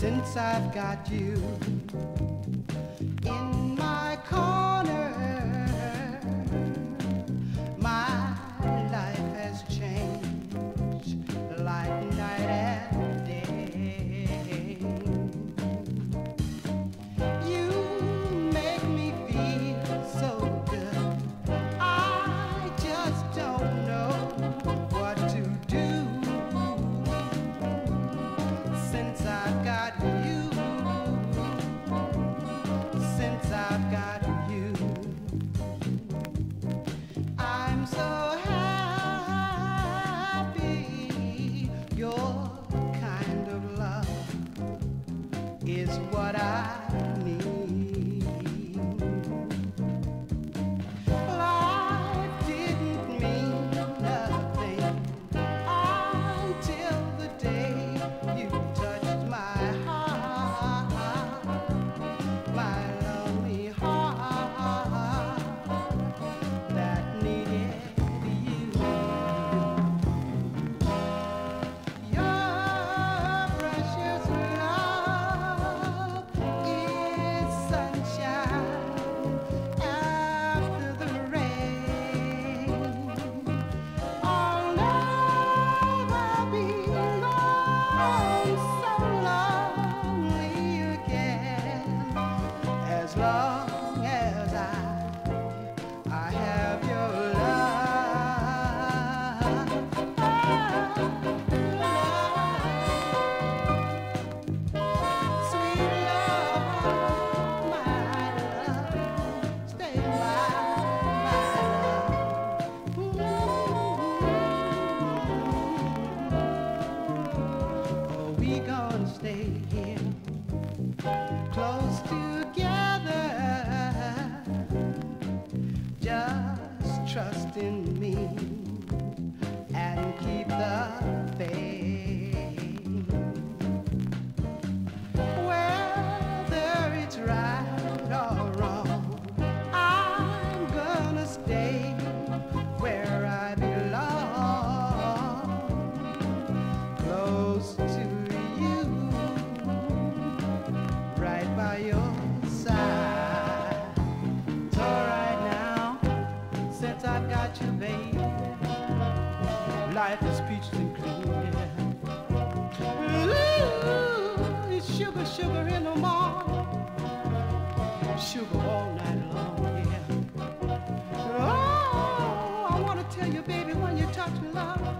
since I've got you in my car. is what I need. we gonna stay here close together? Just trust in me. life is peaches and cream. Ooh, it's sugar, sugar in the morning, sugar all night long. Yeah. Oh, I wanna tell you, baby, when you touch me, love.